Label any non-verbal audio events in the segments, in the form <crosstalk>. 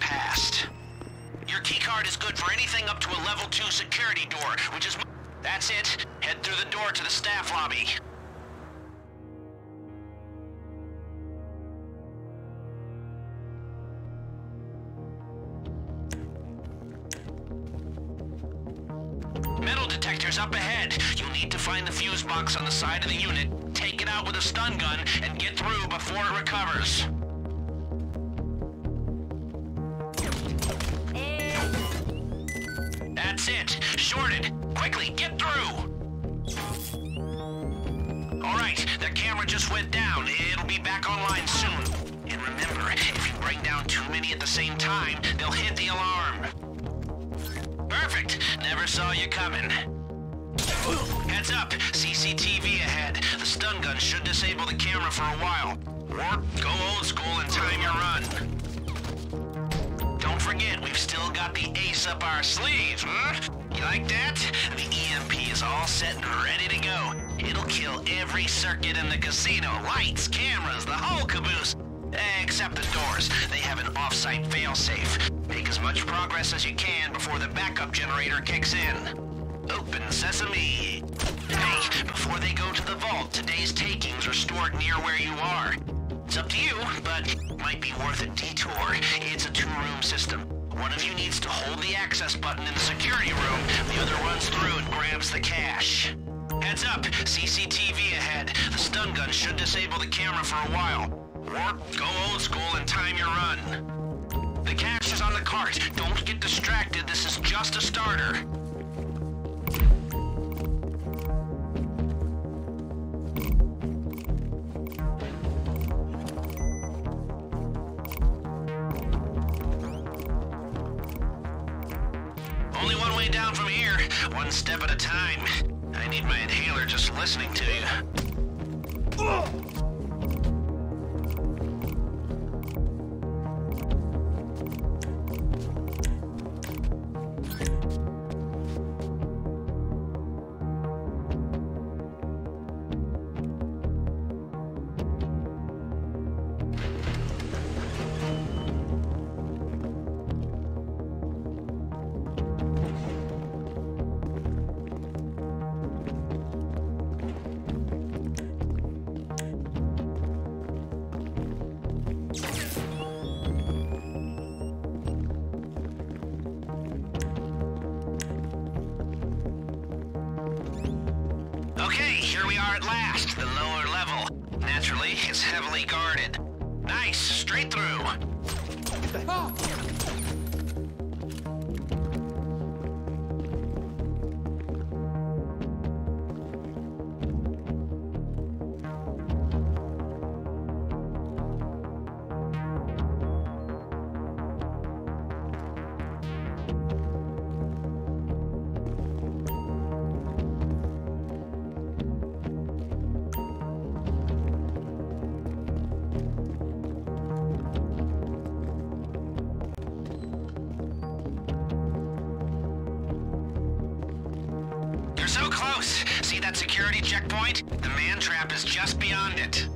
past. Your keycard is good for anything up to a level 2 security door, which is... That's it. Head through the door to the staff lobby. Metal detectors up ahead. You'll need to find the fuse box on the side of the unit, take it out with a stun gun, and get through before it recovers. Quickly, get through. All right, the camera just went down. It'll be back online soon. And remember, if you bring down too many at the same time, they'll hit the alarm. Perfect. Never saw you coming. Heads up. CCTV ahead. The stun gun should disable the camera for a while. Or go old school and time your run. Don't forget, we've still got the ace up our sleeve, huh? You like that? The EMP is all set and ready to go. It'll kill every circuit in the casino. Lights, cameras, the whole caboose. Except the doors. They have an off-site failsafe. Make as much progress as you can before the backup generator kicks in. Open sesame. Hey, before they go to the vault, today's takings are stored near where you are. It's up to you, but might be worth a detour. It's a two-room system. One of you needs to hold the access button in the security room. The other runs through and grabs the cash. Heads up, CCTV ahead. The stun gun should disable the camera for a while. Or go old school and time your run. The cash is on the cart. Don't get distracted. This is just a starter. From here. One step at a time. I need my inhaler just listening to you. Okay, we are at last, the lower level. Naturally, it's heavily guarded. Nice, straight through. See that security checkpoint? The man trap is just beyond it.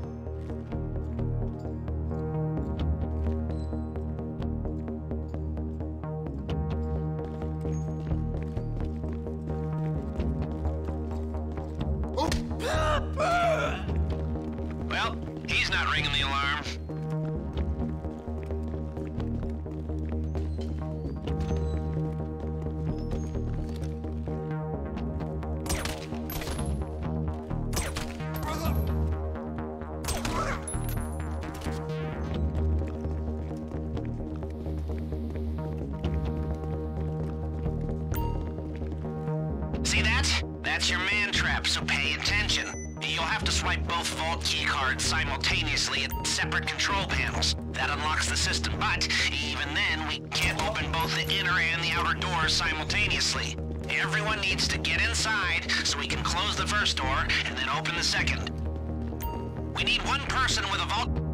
That's your man trap, so pay attention. You'll have to swipe both vault keycards simultaneously at separate control panels. That unlocks the system, but even then, we can't open both the inner and the outer doors simultaneously. Everyone needs to get inside so we can close the first door and then open the second. We need one person with a vault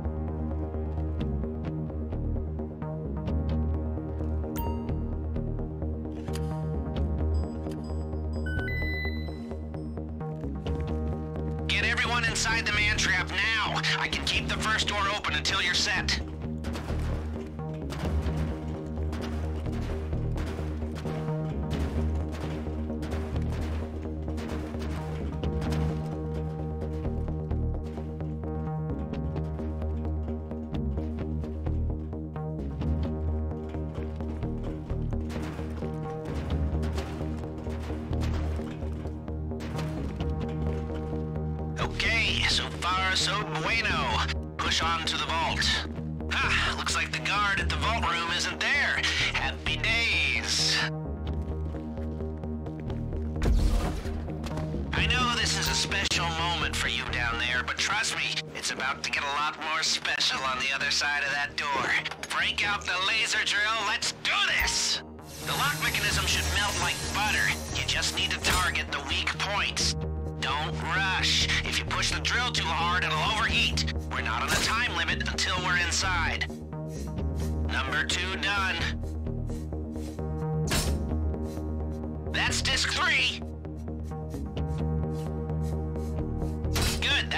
trap now. I can keep the first door open until you're set. Is a special moment for you down there, but trust me, it's about to get a lot more special on the other side of that door. Break out the laser drill, let's do this! The lock mechanism should melt like butter. You just need to target the weak points. Don't rush. If you push the drill too hard, it'll overheat. We're not on a time limit until we're inside. Number two done. That's disc three.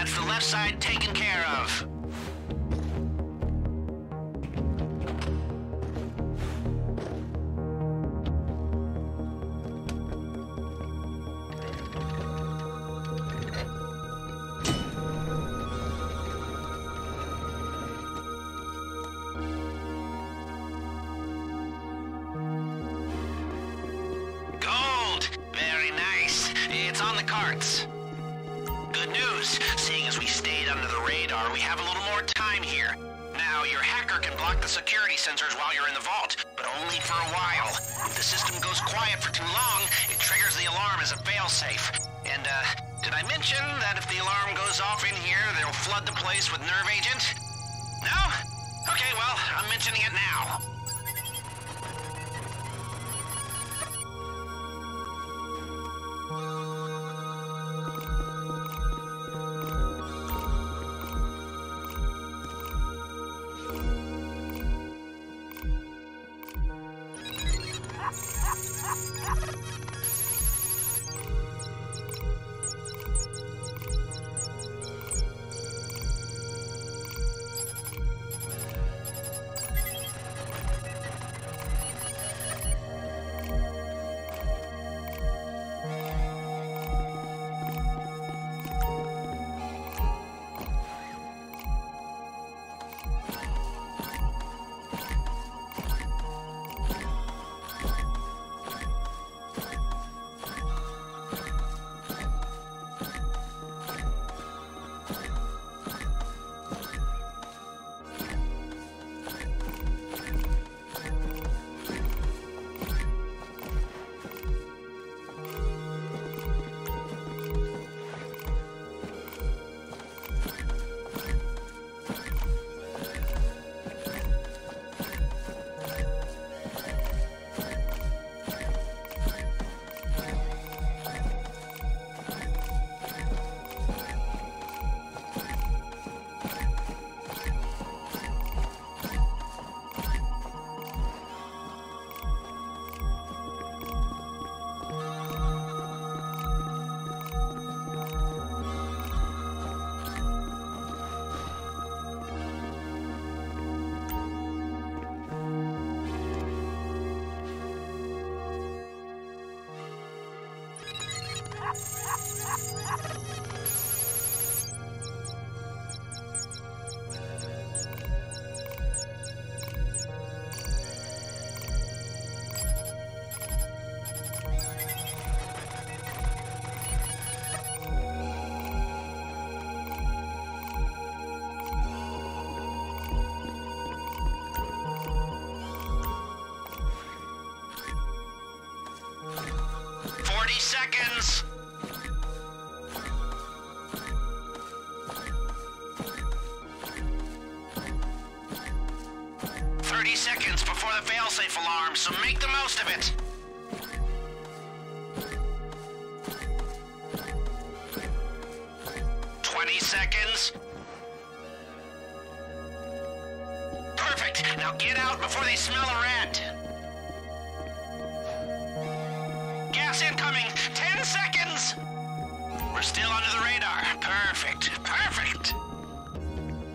That's the left side taken care of. We have a little more time here. Now, your hacker can block the security sensors while you're in the vault, but only for a while. If the system goes quiet for too long, it triggers the alarm as a failsafe. And, uh, did I mention that if the alarm goes off in here, they'll flood the place with nerve agent? No? Okay, well, I'm mentioning it now. Seconds. We're still under the radar. Perfect. Perfect.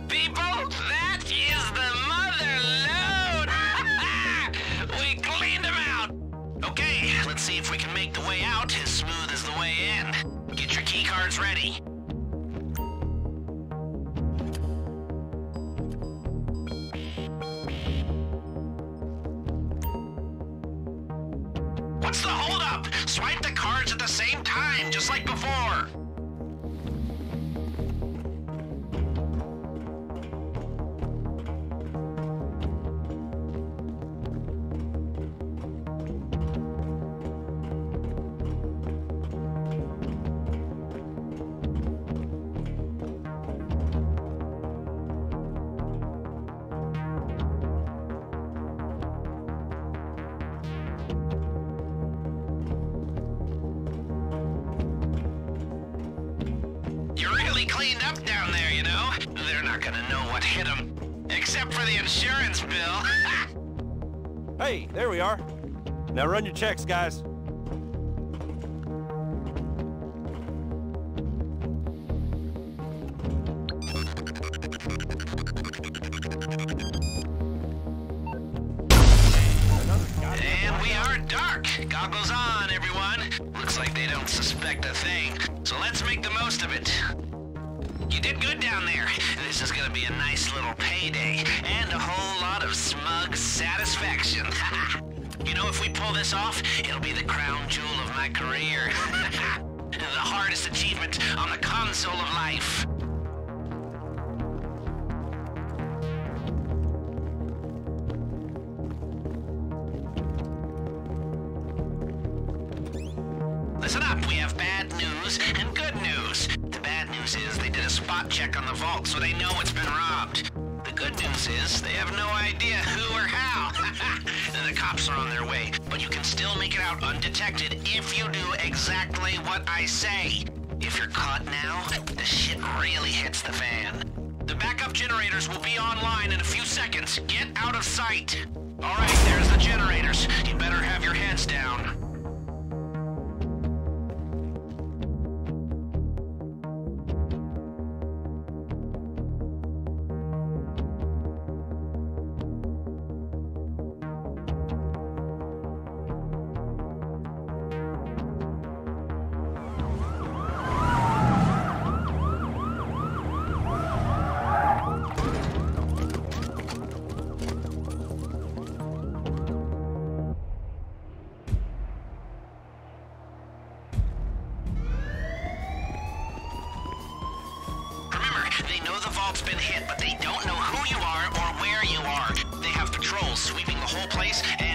People, cleaned up down there, you know? They're not gonna know what hit them. Except for the insurance bill. <laughs> Hey, there we are. Now run your checks, guys. and we are dark. Goggles on, everyone. Looks like they don't suspect a thing. So let's make the most of it. You did good down there. This is gonna be a nice little payday and a whole lot of smug satisfaction. <laughs> you know, if we pull this off, it'll be the crown jewel of my career. <laughs> the hardest achievement on the console of life. Spot check on the vault, so they know it's been robbed. The good news is they have no idea who or how. <laughs> the cops are on their way, but you can still make it out undetected if you do exactly what I say. If you're caught now, the shit really hits the fan. The backup generators will be online in a few seconds. Get out of sight. All right, there's the generators. You better have your heads down. Vault's been hit, but they don't know who you are or where you are. They have patrols sweeping the whole place, and